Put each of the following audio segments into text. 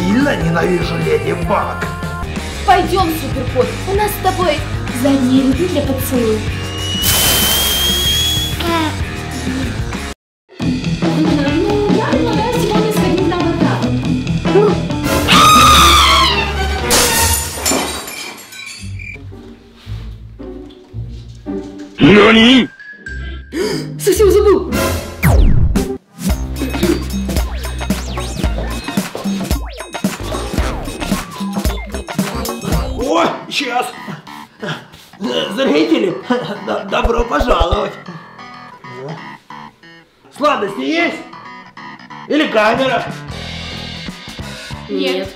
сильно ненавижу Леди Баг. Пойдем, Суперкот, у нас с тобой задние ряды для поцелуев. Ну, я предлагаю сегодня сходить на авокадо. NANI?! Совсем забыл. Сейчас. Зрители, добро пожаловать. Сладости есть? Или камера? Нет.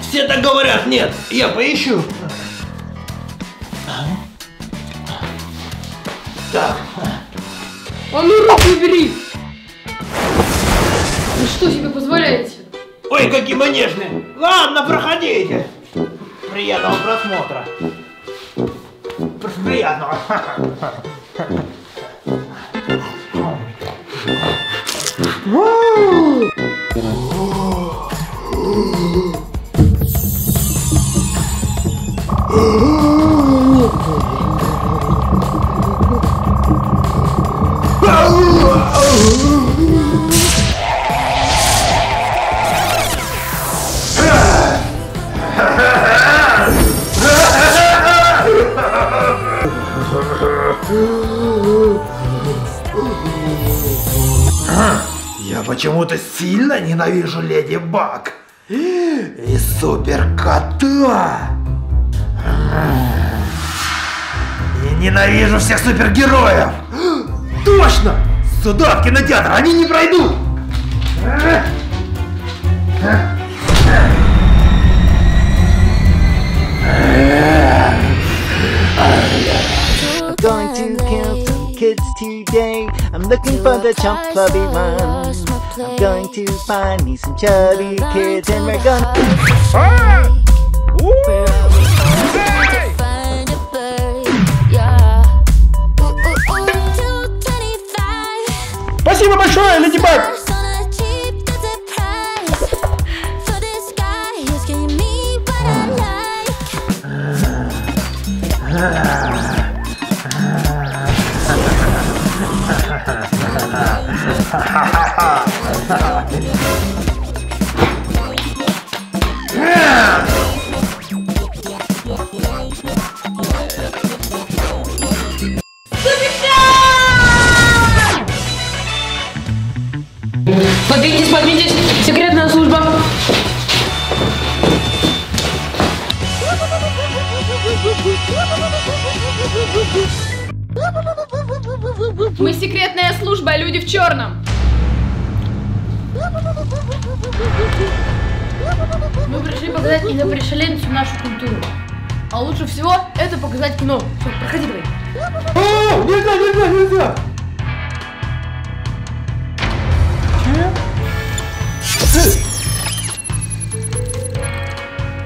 Все так говорят, нет, я поищу. Так, А ну руку убери! Вы что себе позволяете? ой, какие манежные. Ладно, проходите. Приятного просмотра. Пр- Приятного. Я почему-то сильно ненавижу Леди Баг и Супер Кота. И ненавижу всех супергероев. Точно! Сюда, в кинотеатр, они не пройдут. going to kill some kids today. I'm looking for the chump clubby one. I'm going to find me some chubby kids and we're gonna. Спасибо большое, Леди Баг. Подвиньтесь, подвиньтесь! Секретная служба! Мы служба, люди в черном! Мы пришли показать инопришеленцу нашу культуру. А лучше всего это показать кино. Все, проходи давай. О, нельзя, нельзя, нельзя.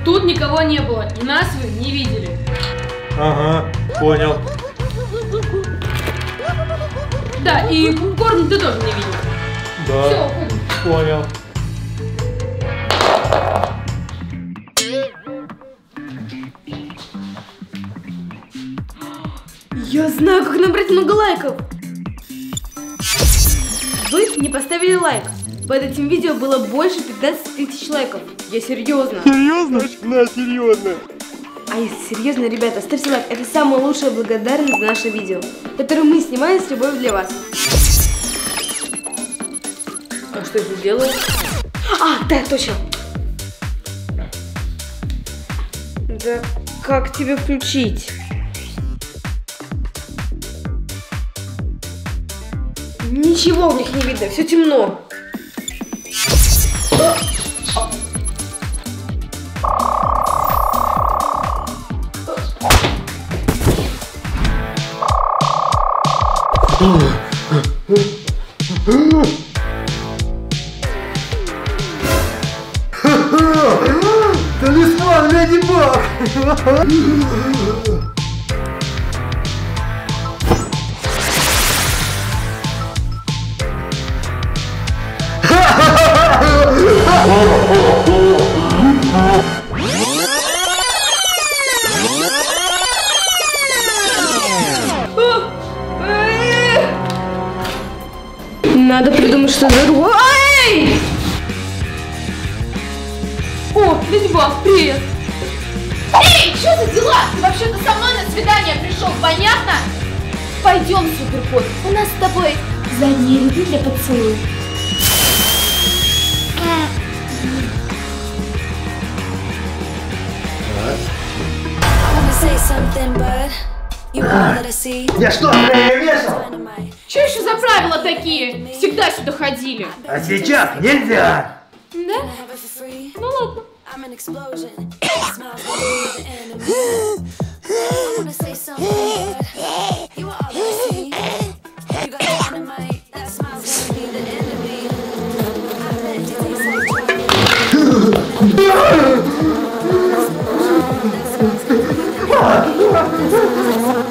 Тут никого не было, и нас вы не видели. Ага, понял. Да, и попкорн ты тоже не видел. Да, Все, понял. Я знаю, как набрать много лайков. Вы не поставили лайк. Под этим видео было больше 15 тысяч лайков. Я серьезно. Серьезно? На, серьезно. А если серьезно, ребята, ставьте лайк. Это самая лучшая благодарность за наше видео, которое мы снимаем с любовью для вас. А что я здесь делаю? А, да, точно. Да как тебе включить? Ничего в них не видно, все темно. Леди Баг! Надо придумать что-то другое. Эй! О, Леди Баг, привет! Эй, что за дела? Ты вообще-то со мной на свидание пришел, понятно? Пойдем, Суперкот, у нас с тобой задние ряды для поцелуев. Я что, бля, вешал? Dynamite. Что еще за правила такие? Всегда сюда ходили. А сейчас нельзя. Да? Ну ладно. I'm an explosion. Smiles the enemy. I wanna say something, but you are all I see. You got. That be the enemy. I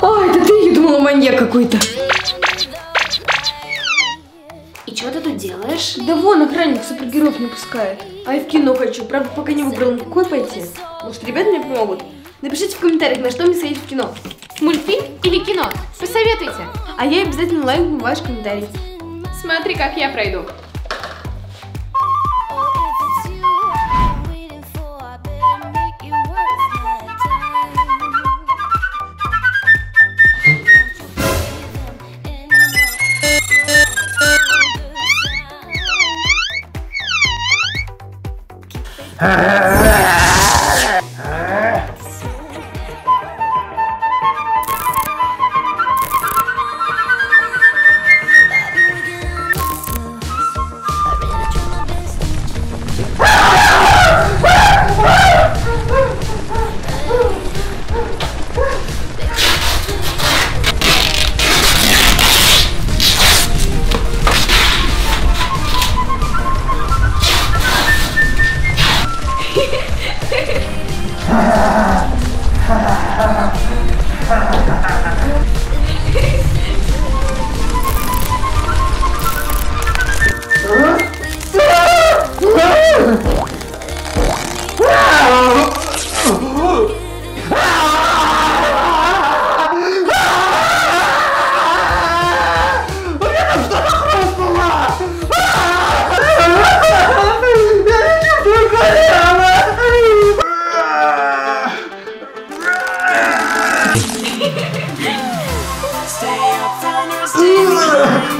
А, это ты, я думала, маньяк какой-то. И что ты тут делаешь? Да вон, охранник супергероев не пускает. А я в кино хочу, правда, пока не выбрала, на какой пойти. Может, ребята мне помогут? Напишите в комментариях, на что мне сходить в кино. Мультфильм или кино? Посоветуйте. А я обязательно лайкну ваш комментарий. Смотри, как я пройду.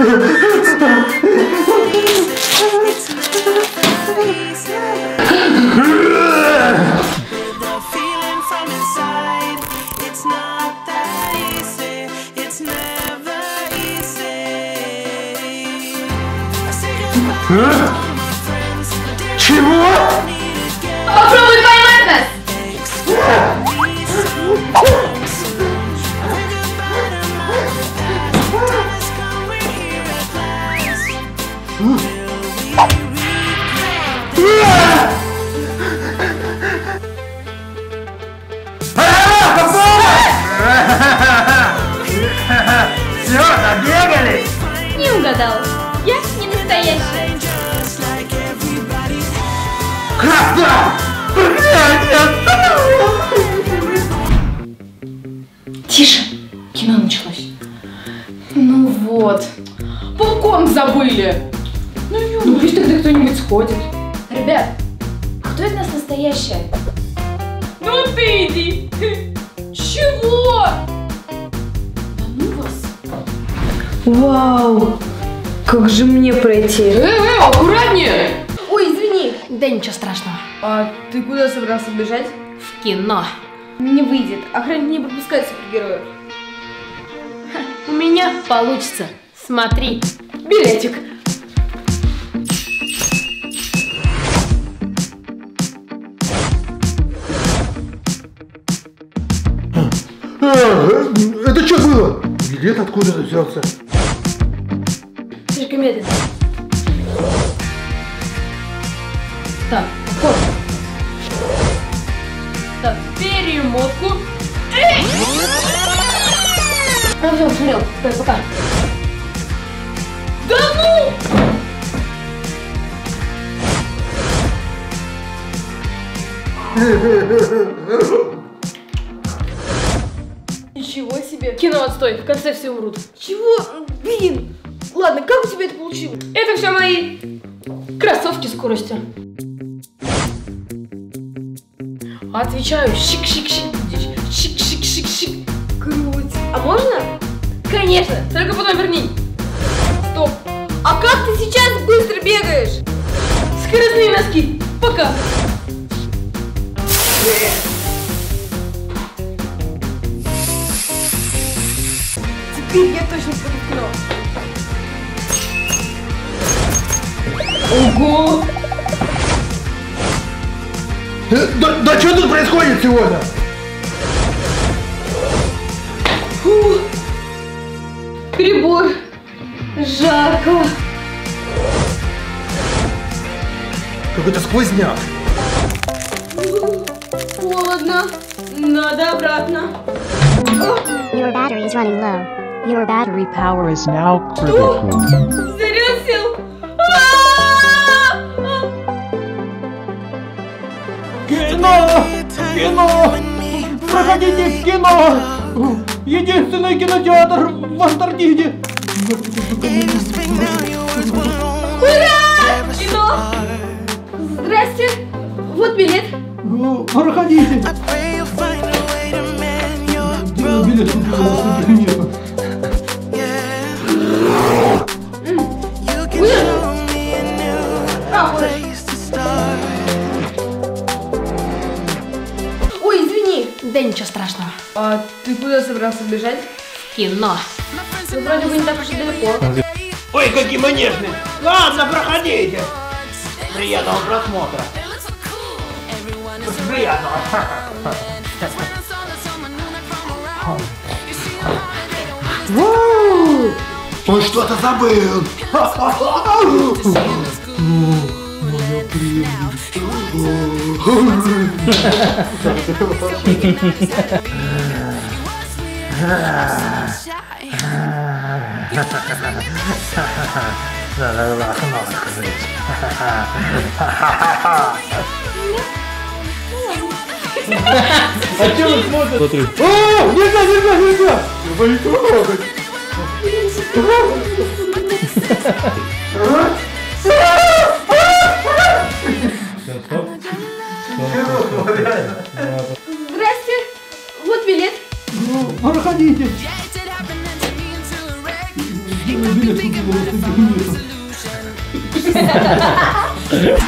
Yeah. Красна! Тише! Кино началось. Ну вот. Попкорн забыли. Ну, ё, ну пусть тогда кто-нибудь сходит. Ребят, а кто из нас настоящая? Ну ты иди. Чего? Да ну вас. Вау! Как же мне пройти? Э, э, аккуратнее! Да ничего страшного. А ты куда собрался бежать? В кино. Не выйдет. Охранник не пропускает супергероев. У меня получится. Смотри. Билетик. А, это что было? Билет откуда взялся? Слишком медленно. Так, вот. Так, перемотку. Ну все, смотрел. Пока. Да ну! Ничего себе. Кино отстой, в конце все умрут. Чего? Блин. Ладно, как у тебя это получилось? Это все мои кроссовки скорости. Отвечаю, щик-щик-щик, щик-щик-щик-щик. Круть. А можно? Конечно, только потом верни. Стоп. А как ты сейчас быстро бегаешь? Скоростные носки. Пока. Теперь я точно буду в кино. Ого! Да, да что тут происходит сегодня? Перебор. Жарко. Какой-то сквозняк. Холодно. Надо обратно. Your battery is running low. Your battery Power is now critical. Заряд сил. Кино! Проходите в кино! Единственный кинотеатр в Антарктиде! Кино. Здрасте. Вот билет. Ну, Проходите! Билет купила, ничего страшного. А ты куда собрался бежать? В кино. Ну, вроде бы не так уж и далеко. Ой, какие манежные! Ладно, проходите! Приятного просмотра! Приятного! Он что-то забыл! Надо лохнуть жить. А что вы смотрите? О, нельзя, нельзя, нельзя! Не трогать! Здрасте. Вот билет. Проходите! Билет.